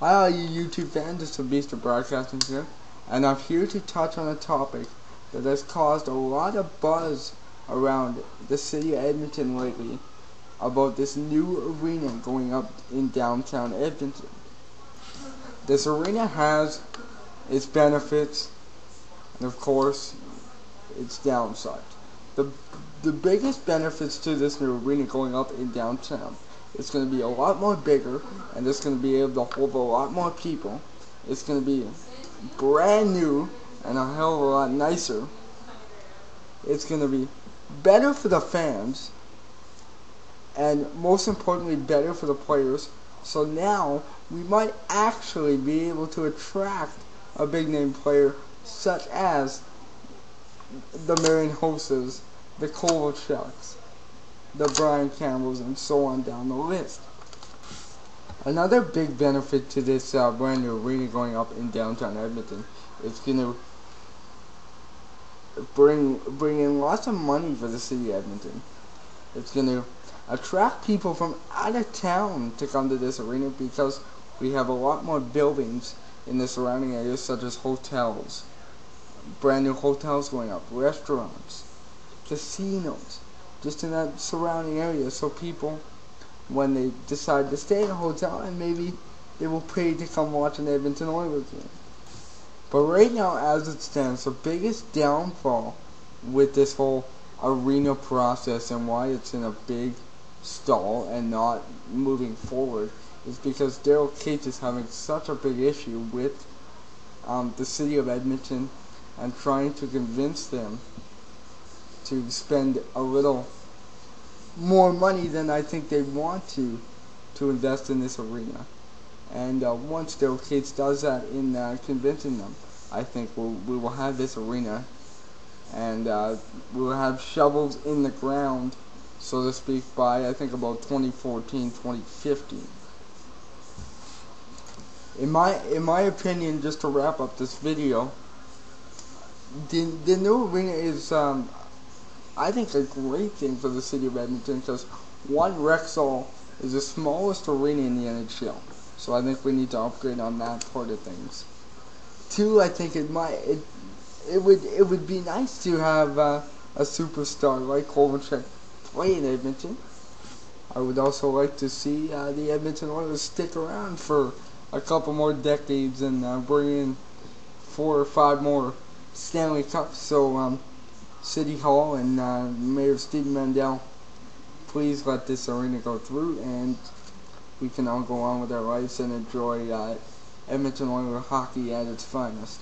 Hi all you YouTube fans, it's the Beast of Broadcasting here, and I'm here to touch on a topic that has caused a lot of buzz around the city of Edmonton lately about this new arena going up in downtown Edmonton. This arena has its benefits and of course its downsides. The the biggest benefits to this new arena going up in downtown it's going to be a lot more bigger, and it's going to be able to hold a lot more people. It's going to be brand new and a hell of a lot nicer. It's going to be better for the fans, and most importantly, better for the players. So now we might actually be able to attract a big name player such as the Marian Hossas, the Kovalchuks, the Brian Campbells, and so on down the list. Another big benefit to this uh, brand new arena going up in downtown Edmonton is going to bring bring in lots of money for the city of Edmonton. It's going to attract people from out of town to come to this arena because we have a lot more buildings in the surrounding areas such as hotels, brand new hotels going up, restaurants, casinos, just in that surrounding area so people when they decide to stay in a hotel and maybe they will pay to come watch an Edmonton Oilers game. But right now as it stands, the biggest downfall with this whole arena process and why it's in a big stall and not moving forward is because Daryl Katz is having such a big issue with um, the city of Edmonton and trying to convince them to spend a little more money than I think they want to to invest in this arena. And uh, once Daryl Katz does that in uh, convincing them, I think we'll, we will have this arena and uh, we will have shovels in the ground, so to speak, by I think about 2014, 2015. In my in my opinion, just to wrap up this video, the the new arena is um, I think a great thing for the city of Edmonton because one Rexall is the smallest arena in the NHL, so I think we need to upgrade on that part of things. Two, I think it might it it would it would be nice to have uh, a superstar like Kovalchuk play in Edmonton. I would also like to see uh, the Edmonton Oilers stick around for a couple more decades and uh, bring in four or five more Stanley Cups. So um, City Hall and uh, Mayor Stephen Mandel, please let this arena go through and we can all go on with our lives and enjoy uh, Edmonton Oilers hockey at its finest.